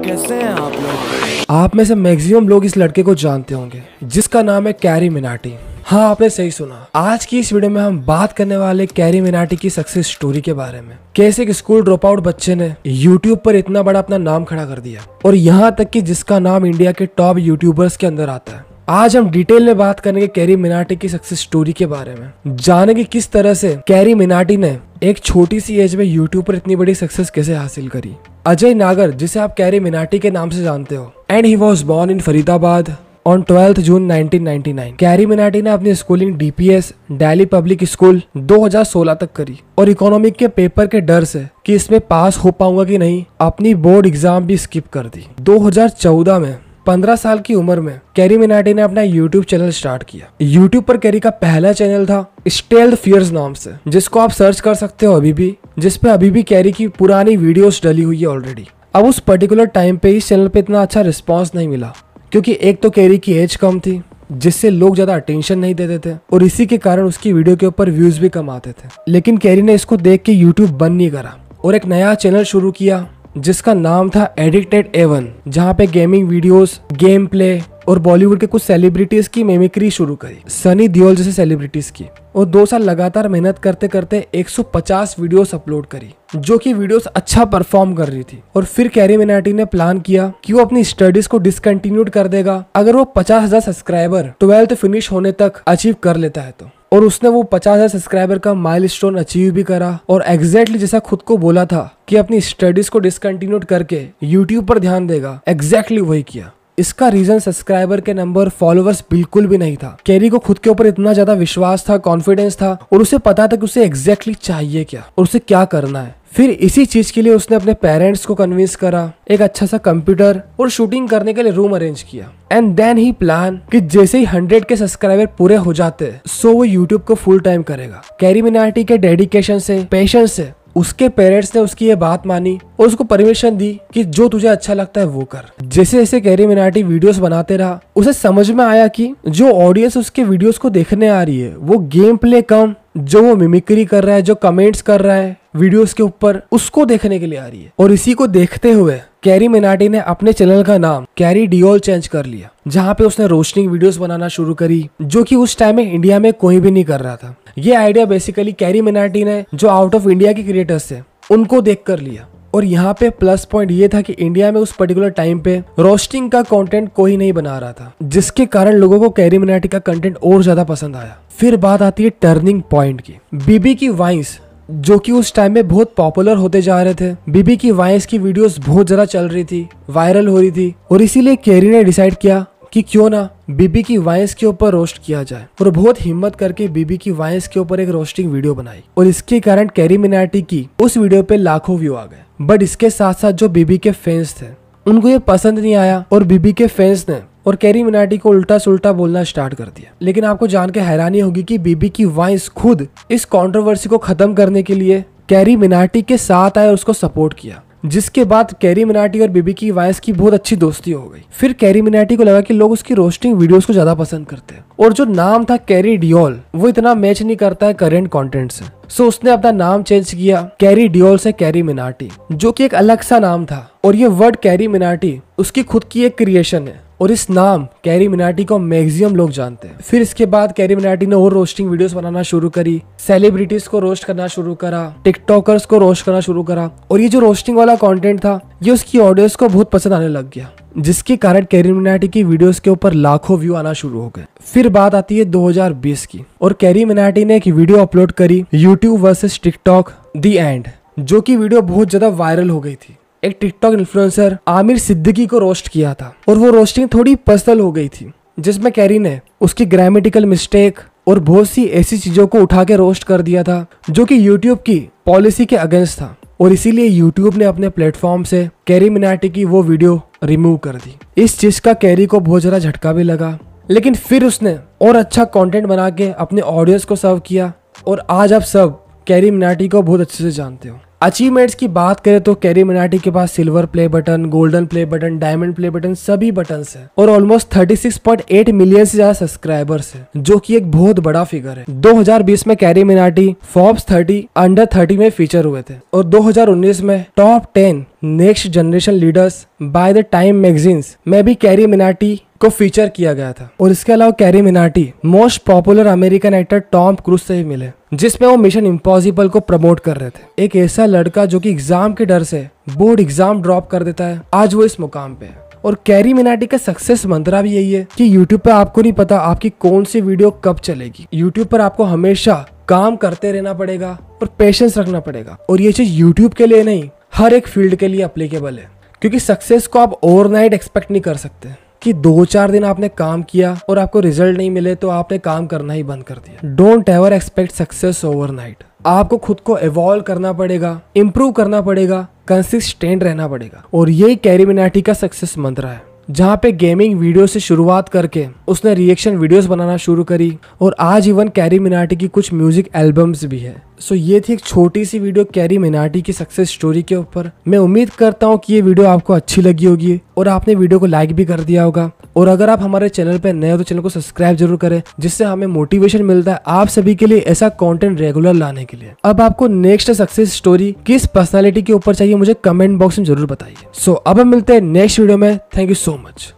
कैसे हैं आप लोग? आप में से मैक्सिमम लोग इस लड़के को जानते होंगे, जिसका नाम है कैरी मिनाटी। हाँ आपने सही सुना। आज की इस वीडियो में हम बात करने वाले कैरी मिनाटी की सक्सेस स्टोरी के बारे में। कैसे एक स्कूल ड्रॉप आउट बच्चे ने यूट्यूब पर इतना बड़ा अपना नाम खड़ा कर दिया और यहाँ तक कि जिसका नाम इंडिया के टॉप यूट्यूबर्स के अंदर आता है। आज हम डिटेल में बात करेंगे कैरी मिनाटी की सक्सेस स्टोरी के बारे में। जानेंगे किस तरह से कैरी मिनाटी ने एक छोटी सी एज में यूट्यूब पर इतनी बड़ी सक्सेस कैसे हासिल करी। अजय नागर, जिसे आप कैरी मिनाटी के नाम से जानते हो। And he was born in Faridabad on twelfth June 1999 Carry Minati ने अपनी schooling DPS Delhi public school 2016 तक करी। और इकोनॉमिक के पेपर के डर से कि इसमें पास हो पाऊँगा कि नहीं, अपनी बोर्ड एग्ज़ाम भी स्किप कर दी। 2014 में 15 साल की उम्र में कैरी मिनाटी ने अपना यूट्यूब चैनल स्टार्ट किया। यूट्यूब पर कैरी का पहला चैनल था स्टेल्ड फियर्स नाम से, जिसको आप सर्च कर सकते हो अभी भी। जिसपे अभी भी कैरी की पुरानी वीडियोस डली हुई है ऑलरेडी अब उस पर्टिकुलर टाइम पे इस चैनल पे इतना अच्छा रिस्पॉन्स नहीं मिला, क्योंकि एक तो कैरी की एज कम थी, जिससे लोग ज़्यादा अटेंशन नहीं देते थे, और इसी के कारण उसकी वीडियो के ऊपर व्यूज़ भी कम आते थे। लेकिन कैरी ने इसको देख के यूट्यूब बंद नहीं करा, और एक नया चैनल शुरू किया जिसका नाम था एडिक्टेड एवन जहाँ पे गेमिंग वीडियोस गेम प्ले और बॉलीवुड के कुछ सेलिब्रिटीज की मेमिक्री शुरू करी। सनी दियोल जैसे सेलिब्रिटीज की। और दो साल लगातार मेहनत करते करते 150 वीडियोस अपलोड करी, जो कि वीडियोस अच्छा परफॉर्म कर रही थी। और फिर कैरी मिनाटी ने प्लान किया कि वो अपनी स्टडीज़ को डिसकंटिन्यूड कर देगा। अगर वो पचास हज़ार सब्सक्राइबर ट्वेल्थ फिनिश होने तक अचीव कर लेता है तो। और उसने वो पचास हज़ार सब्सक्राइबर का माइलस्टोन अचीव भी करा और एग्जैक्टली जैसा खुद को बोला था कि अपनी स्टडीज़ को डिसकंटिन्यूट करके यूट्यूब पर ध्यान देगा। एग्जैक्टली वही किया। इसका रीजन सब्सक्राइबर के नंबर फॉलोअर्स बिल्कुल भी नहीं था। कैरी को खुद के ऊपर इतना ज़्यादा विश्वास था कॉन्फिडेंस था, और उसे पता था कि उसे एग्जैक्टली exactly चाहिए क्या और उसे क्या करना है। फिर इसी चीज़ के लिए उसने अपने पेरेंट्स को कन्विंस करा, एक अच्छा सा कंप्यूटर और शूटिंग करने के लिए रूम अरेंज किया। एंड देन ही प्लान कि जैसे ही हंड्रेड के सब्सक्राइबर पूरे हो जाते सो वो यूट्यूब को फुल टाइम करेगा। कैरी मिनाटी के डेडिकेशन से पेशेंस से उसके पेरेंट्स ने उसकी ये बात मानी और उसको परमिशन दी कि जो तुझे अच्छा लगता है वो कर। जैसे जैसे कैरी मिनाटी वीडियोस बनाते रहा, उसे समझ में आया कि जो ऑडियंस उसके वीडियोस को देखने आ रही है, वो गेम प्ले कम, जो वो मिमिक्री कर रहा है, जो कमेंट्स कर रहा है वीडियोस के ऊपर, उसको देखने के लिए आ रही है। और इसी को देखते हुए कैरी मिनाटी ने अपने चैनल का नाम कैरी डियोल चेंज कर लिया, जहाँ पे उसने रोस्टिंग वीडियोस बनाना शुरू करी, जो कि उस टाइम में इंडिया में कोई भी नहीं कर रहा था। ये आइडिया बेसिकली कैरी मिनाटी ने, जो आउट ऑफ़ इंडिया के क्रिएटर्स थे, उनको देख कर लिया। और यहाँ पे प्लस पॉइंट ये था कि इंडिया में उस पर्टिकुलर टाइम पे रोस्टिंग का कंटेंट कोई नहीं बना रहा था, जिसके कारण लोगों को कैरी मिनाटी का कंटेंट और ज़्यादा पसंद आया। फिर बात आती है टर्निंग पॉइंट की। बीबी की वाइस जो कि उस टाइम में बहुत पॉपुलर होते जा रहे थे। बीबी की वाइस की वीडियोस बहुत ज़्यादा चल रही थी वायरल हो रही थी और इसीलिए कैरी ने डिसाइड किया कि क्यों ना बीबी की वाइस के ऊपर रोस्ट किया जाए और बहुत हिम्मत करके बीबी की वाइस के ऊपर एक रोस्टिंग वीडियो बनाई। और इसके कारण कैरी मिनाटी की उस वीडियो पे लाखों व्यू आ गए। बट इसके साथ साथ जो बीबी के फैंस थे, उनको ये पसंद नहीं आया और बीबी के फैंस ने और कैरी मिनाटी को उल्टा सुल्टा बोलना स्टार्ट कर दिया। लेकिन आपको जान के हैरानी होगी कि बीबी की वाइस खुद इस कंट्रोवर्सी को खत्म करने के लिए कैरी मिनाटी के साथ आए और उसको सपोर्ट किया, जिसके बाद कैरी मिनाटी और बीबी की वाइस की बहुत अच्छी दोस्ती हो गई। फिर कैरी मिनाटी को लगा कि लोग उसकी रोस्टिंग वीडियोस को ज़्यादा पसंद करते हैं। और जो नाम था कैरी डियोल, वो इतना मैच नहीं करता है करेंट कंटेंट से। सो उसने अपना नाम चेंज किया, कैरी डियोल से कैरी मिनाटी, जो कि एक अलग सा नाम था। और ये वर्ड कैरी मिनाटी, उसकी खुद की एक क्रिएशन है। और इस नाम कैरी मिनाटी को मैक्सिमम लोग जानते हैं। फिर इसके बाद कैरी मिनाटी ने और रोस्टिंग वीडियोस बनाना शुरू करी। सेलिब्रिटीज को रोस्ट करना शुरू करा। टिकटॉकर्स को रोस्ट करना शुरू करा। और ये जो रोस्टिंग वाला कंटेंट था, ये उसकी ऑडियंस को बहुत पसंद आने लग गया। जिसके कारण कैरी मिनाटी की वीडियोस के ऊपर लाखों व्यू आना शुरू हो गए। फिर बात आती है 2020 की। और कैरी मिनाटी ने एक वीडियो अपलोड करी YouTube versus TikTok the end जो की वीडियो बहुत ज़्यादा वायरल हो गई थी। एक टिकटॉक इन्फ्लुएंसर आमिर सिद्दीकी को रोस्ट किया था और वो रोस्टिंग थोड़ी पर्सनल हो गई थी, जिसमें कैरी ने उसकी ग्रामेटिकल मिस्टेक और बहुत सी ऐसी चीज़ों को उठा के रोस्ट कर दिया था, जो कि यूट्यूब की पॉलिसी के अगेंस्ट था। और इसीलिए यूट्यूब ने अपने प्लेटफॉर्म से कैरी मिनाटी की वो वीडियो रिमूव कर दी। इस चीज़ का कैरी को बहुत ज़्यादा झटका भी लगा, लेकिन फिर उसने और अच्छा कंटेंट बना के अपने ऑडियंस को सर्व किया। और आज आप सब कैरी मिनाटी को बहुत अच्छे से जानते हो। अचीवमेंट्स की बात करें तो कैरी मिनाटी के पास silver play button golden play button diamond play button सभी बटन है। और ऑलमोस्ट 36.8 मिलियन से ज़्यादा सब्सक्राइबर्स है, जो कि एक बहुत बड़ा फिगर है। 2020 में कैरी मिनाटी फॉर्ब्स 30 अंडर 30 में फीचर हुए थे। और 2019 में top 10 next generation leaders by the time magazines में भी कैरी मिनाटी को फीचर किया गया था। और इसके अलावा Carry Minati most popular American actor Tom Cruise से भी मिले, जिसमें वो मिशन इम्पॉसिबल को प्रमोट कर रहे थे। एक ऐसा लड़का जो कि एग्ज़ाम के डर से बोर्ड एग्ज़ाम ड्रॉप कर देता है, आज वो इस मुकाम पे है। और कैरी मिनाटी का सक्सेस मंत्रा भी यही है कि यूट्यूब पर आपको नहीं पता आपकी कौन सी वीडियो कब चलेगी। यूट्यूब पर आपको हमेशा काम करते रहना पड़ेगा और पेशेंस रखना पड़ेगा। और ये चीज़ यूट्यूब के लिए नहीं हर एक फ़ील्ड के लिए अप्लीकेबल है। क्योंकि सक्सेस को आप ओवरनाइट एक्सपेक्ट नहीं कर सकते। कि दो चार दिन आपने काम किया और आपको रिज़ल्ट नहीं मिले तो आपने काम करना ही बंद कर दिया। Don't ever expect success overnight आपको खुद को एवॉल्व करना पड़ेगा इम्प्रूव करना पड़ेगा कंसिस्टेंट रहना पड़ेगा। और यही कैरी मिनाटी का सक्सेस मंत्र है। जहाँ पे गेमिंग वीडियो से शुरुआत करके उसने रिएक्शन वीडियोस बनाना शुरू करी। और आज इवन कैरी मिनाटी की कुछ म्यूज़िक एल्बम्स भी है। सो ये थी एक छोटी सी वीडियो कैरी मिनाटी की सक्सेस स्टोरी के ऊपर। मैं उम्मीद करता हूँ कि ये वीडियो आपको अच्छी लगी होगी और आपने वीडियो को लाइक भी कर दिया होगा। और अगर आप हमारे चैनल पर नए हो तो चैनल को सब्सक्राइब ज़रूर करें, जिससे हमें मोटिवेशन मिलता है आप सभी के लिए ऐसा कंटेंट रेगुलर लाने के लिए। अब आपको नेक्स्ट सक्सेस स्टोरी किस पर्सनालिटी के ऊपर चाहिए मुझे कमेंट बॉक्स में ज़रूर बताइए। सो अब हम मिलते हैं नेक्स्ट वीडियो में। Thank you so much